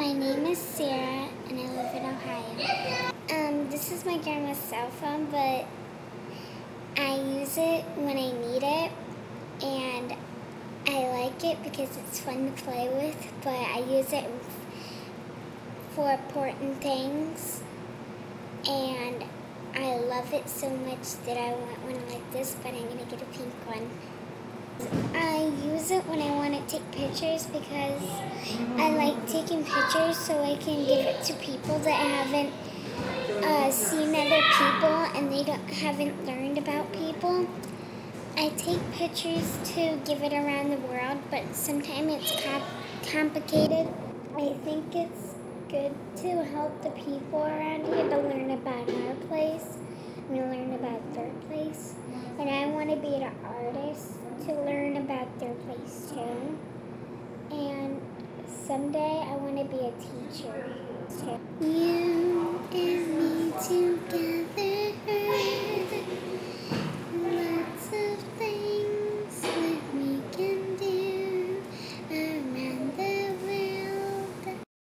My name is Sarah and I live in Ohio. Um, this is my grandma's cell phone, but I use it when I need it and I like it because it's fun to play with, but I use it for important things and I love it so much that I want one like this, but I'm going to get a pink one. When I want to take pictures because I like taking pictures so I can give it to people that haven't uh, seen other people and they don't haven't learned about people. I take pictures to give it around the world, but sometimes it's comp complicated. I think it's good to help the people around here to learn about our place and learn about their place. And I want to be an artist and someday I want to be a teacher. You and me together.